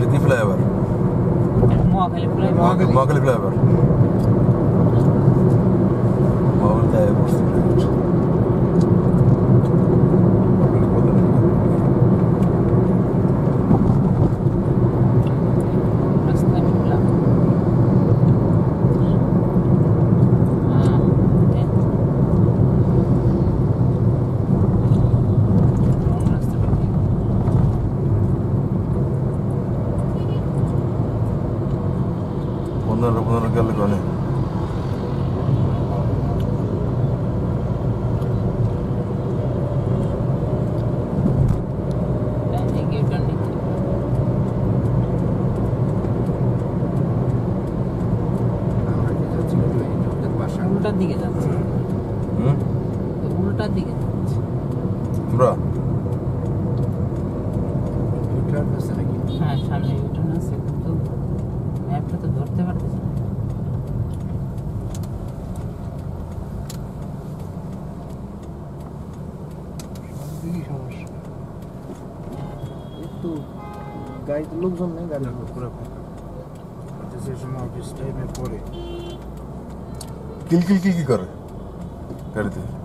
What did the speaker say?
Makkelijk flavor. Makkelijk flavor. Makkelijk flavor. Flavor. যাচ্ছি ওই আমাদের বাসা উল্টার দিকে যাচ্ছে। হুম? তো উল্টার দিকে যাচ্ছে। আমরা হ্যাঁ সামনে ইউটার্ন আছে কিন্তু ম্যাপটা তো ধরতে to guide looks on the decision of this time for it. Kill, kill, kill, kill. कर देते हैं